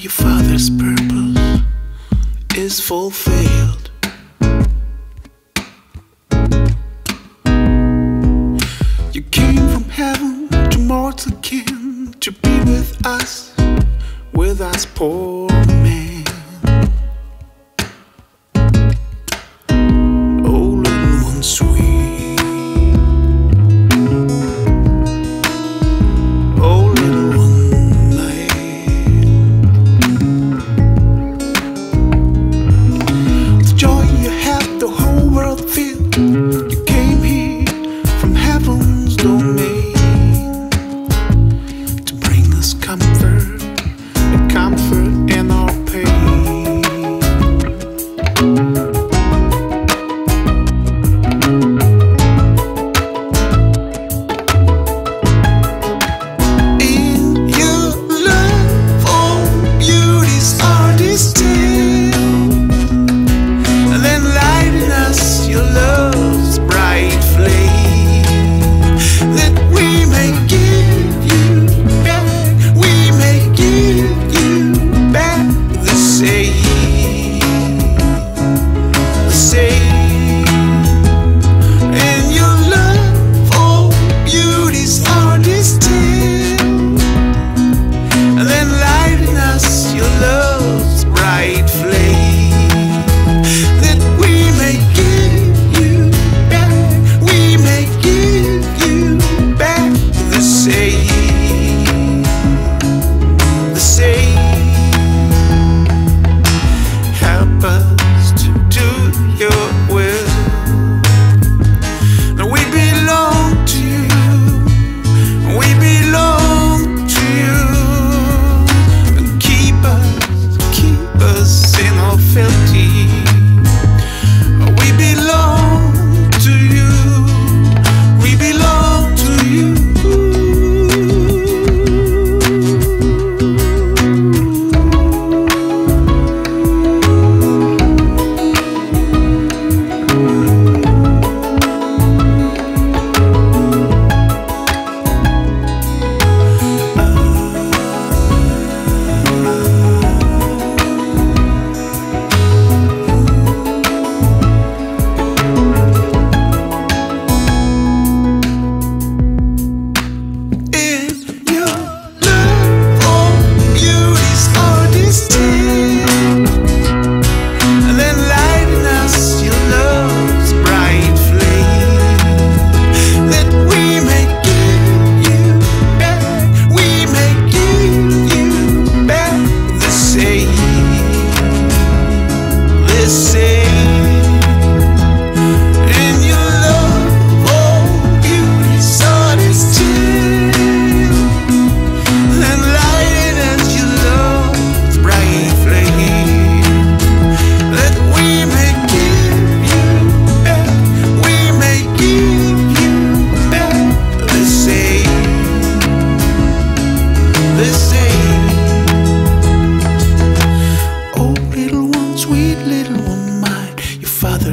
your father's purpose is fulfilled. You came from heaven to mortal kin to be with us, with us poor men.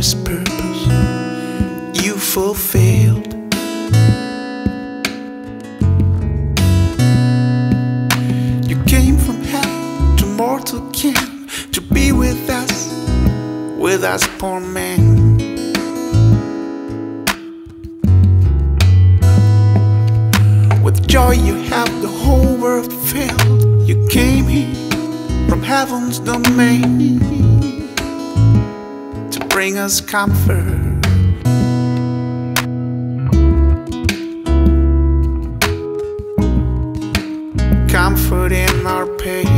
This purpose you fulfilled. You came from hell to mortal kin to be with us, with us poor men. With joy you have the whole world filled. You came here from heaven's domain bring us comfort. Comfort in our pain.